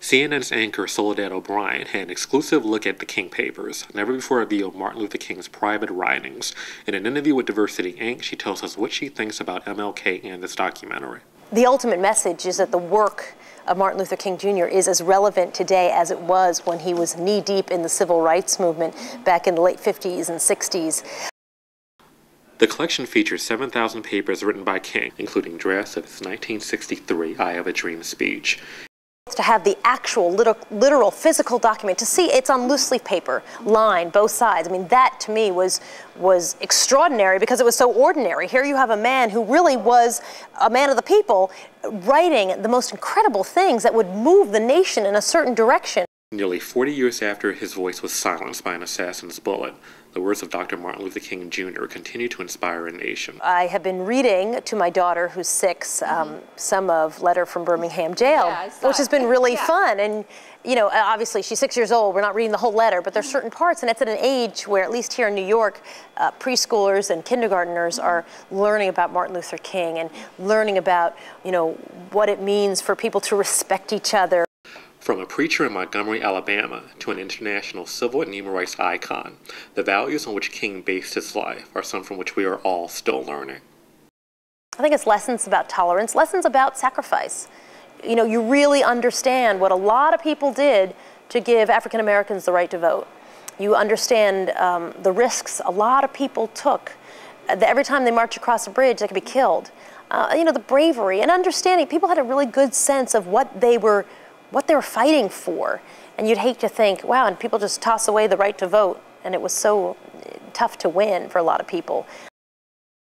CNN's anchor Soledad O'Brien had an exclusive look at the King Papers, never before revealed Martin Luther King's private writings. In an interview with Diversity Inc., she tells us what she thinks about MLK and this documentary. The ultimate message is that the work of Martin Luther King Jr. is as relevant today as it was when he was knee deep in the civil rights movement back in the late 50s and 60s. The collection features 7,000 papers written by King, including drafts of his 1963 I Have a Dream speech to have the actual literal, literal, physical document to see. It's on loose leaf paper lined both sides. I mean that to me was was extraordinary because it was so ordinary. Here you have a man who really was a man of the people writing the most incredible things that would move the nation in a certain direction Nearly 40 years after his voice was silenced by an assassin's bullet, the words of Dr. Martin Luther King Jr. continue to inspire a nation. I have been reading to my daughter, who's 6 um, some of Letter from Birmingham Jail, yeah, which has been really yeah. fun. And, you know, obviously she's six years old. We're not reading the whole letter, but there's mm-hmm. certain parts, and it's at an age where, at least here in New York, uh, preschoolers and kindergarteners are learning about Martin Luther King and learning about, you know, what it means for people to respect each other. From a preacher in Montgomery, Alabama, to an international civil and human rights icon, the values on which King based his life are some from which we are all still learning. I think it's lessons about tolerance, lessons about sacrifice. You know, you really understand what a lot of people did to give African Americans the right to vote. You understand um, the risks a lot of people took. Uh, every time they march across a bridge, they could be killed. Uh, you know, the bravery and understanding. People had a really good sense of what they were what they were fighting for. And you'd hate to think, wow, and people just toss away the right to vote. And it was so eh, tough to win for a lot of people.